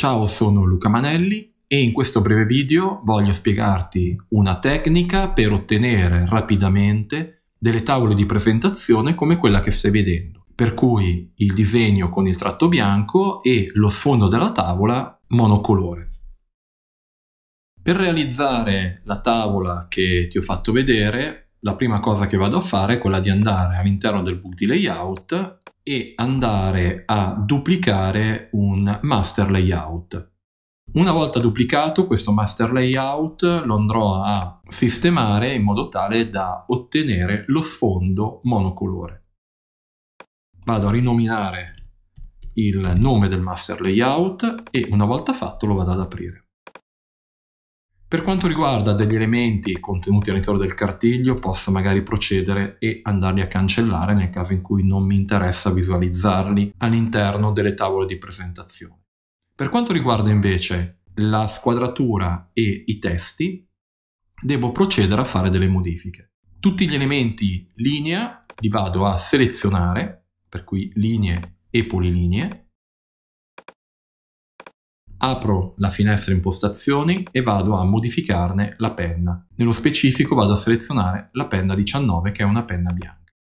Ciao, sono Luca Manelli e in questo breve video voglio spiegarti una tecnica per ottenere rapidamente delle tavole di presentazione come quella che stai vedendo, per cui il disegno con il tratto bianco e lo sfondo della tavola monocolore. Per realizzare la tavola che ti ho fatto vedere, la prima cosa che vado a fare è quella di andare all'interno del book di layout e andare a duplicare un master layout. Una volta duplicato questo master layout lo andrò a sistemare in modo tale da ottenere lo sfondo monocolore. Vado a rinominare il nome del master layout e una volta fatto lo vado ad aprire. Per quanto riguarda degli elementi contenuti all'interno del cartiglio, posso magari procedere e andarli a cancellare nel caso in cui non mi interessa visualizzarli all'interno delle tavole di presentazione. Per quanto riguarda invece la squadratura e i testi, devo procedere a fare delle modifiche. Tutti gli elementi linea li vado a selezionare, per cui linee e polilinee, apro la finestra impostazioni e vado a modificarne la penna. Nello specifico vado a selezionare la penna 19 che è una penna bianca.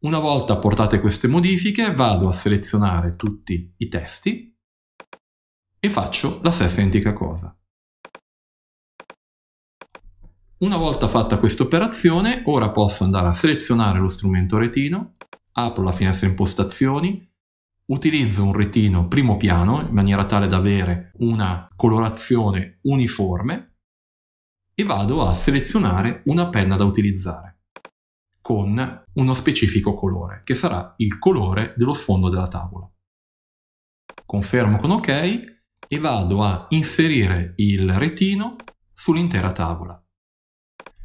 Una volta apportate queste modifiche vado a selezionare tutti i testi e faccio la stessa identica cosa. Una volta fatta questa operazione, ora posso andare a selezionare lo strumento retino, apro la finestra impostazioni, Utilizzo un retino primo piano in maniera tale da avere una colorazione uniforme e vado a selezionare una penna da utilizzare con uno specifico colore che sarà il colore dello sfondo della tavola. Confermo con OK e vado a inserire il retino sull'intera tavola.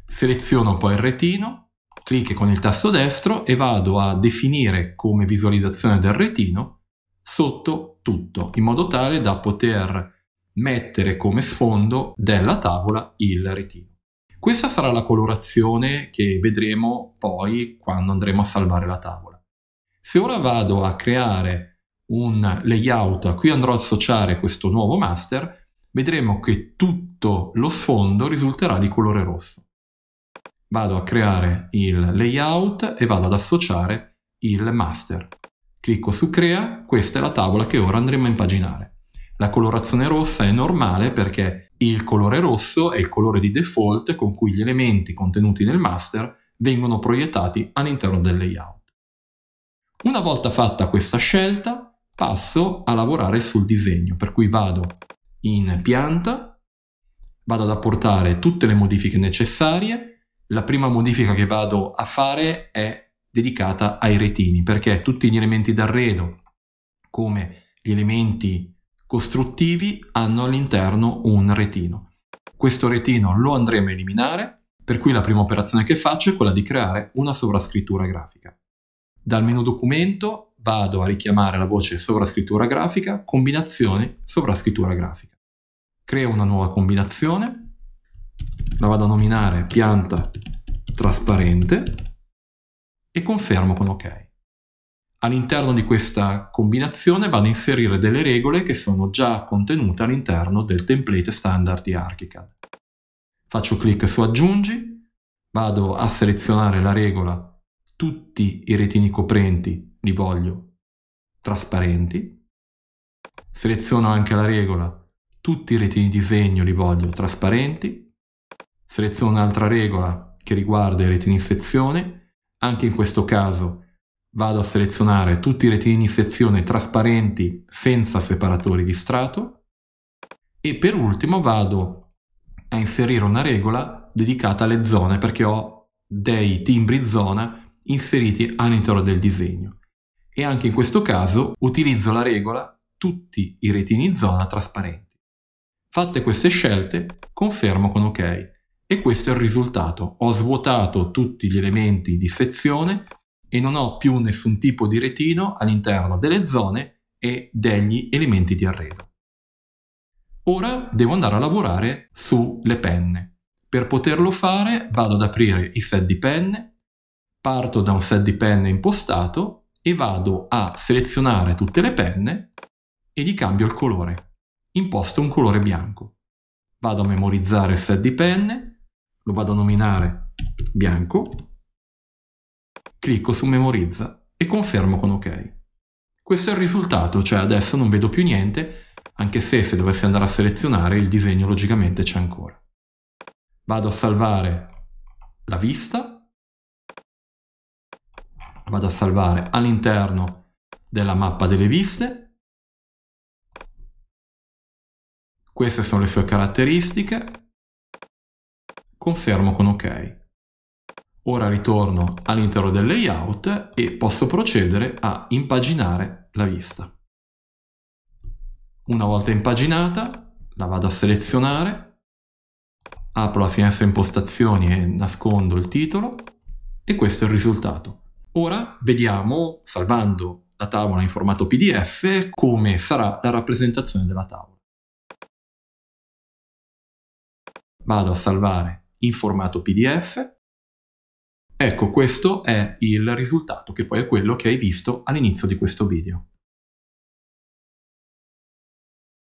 Seleziono poi il retino clicchi con il tasto destro e vado a definire come visualizzazione del retino sotto tutto, in modo tale da poter mettere come sfondo della tavola il retino. Questa sarà la colorazione che vedremo poi quando andremo a salvare la tavola. Se ora vado a creare un layout a cui andrò a associare questo nuovo master, vedremo che tutto lo sfondo risulterà di colore rosso vado a creare il layout e vado ad associare il master. Clicco su crea, questa è la tavola che ora andremo a impaginare. La colorazione rossa è normale perché il colore rosso è il colore di default con cui gli elementi contenuti nel master vengono proiettati all'interno del layout. Una volta fatta questa scelta, passo a lavorare sul disegno, per cui vado in pianta, vado ad apportare tutte le modifiche necessarie la prima modifica che vado a fare è dedicata ai retini, perché tutti gli elementi d'arredo, come gli elementi costruttivi, hanno all'interno un retino. Questo retino lo andremo a eliminare, per cui la prima operazione che faccio è quella di creare una sovrascrittura grafica. Dal menu documento vado a richiamare la voce sovrascrittura grafica, combinazione sovrascrittura grafica. Creo una nuova combinazione la vado a nominare pianta trasparente e confermo con ok. All'interno di questa combinazione vado a inserire delle regole che sono già contenute all'interno del template standard di ArchiCAD. Faccio clic su aggiungi, vado a selezionare la regola tutti i retini coprenti li voglio trasparenti, seleziono anche la regola tutti i retini disegno li voglio trasparenti, Seleziono un'altra regola che riguarda i retini in sezione. Anche in questo caso vado a selezionare tutti i retini in sezione trasparenti senza separatori di strato. E per ultimo vado a inserire una regola dedicata alle zone perché ho dei timbri zona inseriti all'interno del disegno. E anche in questo caso utilizzo la regola tutti i retini zona trasparenti. Fatte queste scelte, confermo con OK e questo è il risultato. Ho svuotato tutti gli elementi di sezione e non ho più nessun tipo di retino all'interno delle zone e degli elementi di arredo. Ora devo andare a lavorare sulle penne. Per poterlo fare vado ad aprire i set di penne, parto da un set di penne impostato e vado a selezionare tutte le penne e gli cambio il colore. imposto un colore bianco. Vado a memorizzare il set di penne, lo vado a nominare bianco, clicco su memorizza e confermo con ok. Questo è il risultato, cioè adesso non vedo più niente, anche se se dovessi andare a selezionare il disegno logicamente c'è ancora. Vado a salvare la vista, vado a salvare all'interno della mappa delle viste, queste sono le sue caratteristiche, confermo con ok. Ora ritorno all'interno del layout e posso procedere a impaginare la vista. Una volta impaginata la vado a selezionare, apro la finestra impostazioni e nascondo il titolo e questo è il risultato. Ora vediamo, salvando la tavola in formato PDF, come sarà la rappresentazione della tavola. Vado a salvare in formato PDF Ecco, questo è il risultato, che poi è quello che hai visto all'inizio di questo video.